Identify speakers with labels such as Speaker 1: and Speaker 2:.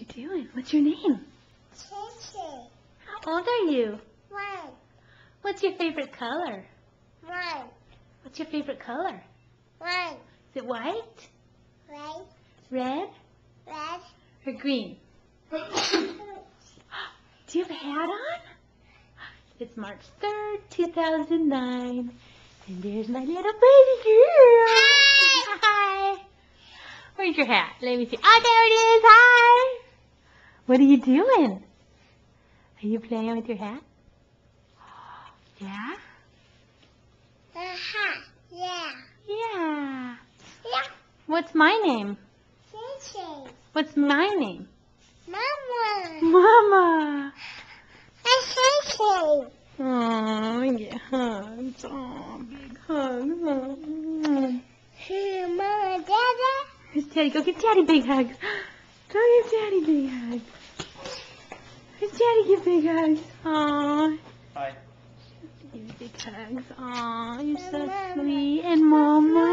Speaker 1: you doing? What's your name?
Speaker 2: Chichi.
Speaker 1: How old are you?
Speaker 2: One.
Speaker 1: What's your favorite color?
Speaker 2: One.
Speaker 1: What's your favorite color?
Speaker 2: One.
Speaker 1: Is it white,
Speaker 2: Red.
Speaker 1: red,
Speaker 2: Red.
Speaker 1: or green? Do you have a hat on? It's March 3rd, 2009. And there's my little baby girl.
Speaker 2: Hi.
Speaker 1: Hi. Where's your hat? Let me see. Oh, there it is. Hi. What are you doing? Are you playing with your hat? Yeah?
Speaker 2: Uh-huh. Yeah.
Speaker 1: Yeah.
Speaker 2: Yeah.
Speaker 1: What's my name?
Speaker 2: Chichi.
Speaker 1: What's my name?
Speaker 2: Mama.
Speaker 1: Mama.
Speaker 2: Chichi.
Speaker 1: Oh, I get hugs. Oh, big hugs. Oh.
Speaker 2: Mama, Dada.
Speaker 1: Where's Daddy? Go give Daddy big hugs. Go give Daddy big hugs. Where's Daddy give big hugs? Aw.
Speaker 3: Hi.
Speaker 1: Give big hugs. Aw, you're so sweet. And Mama.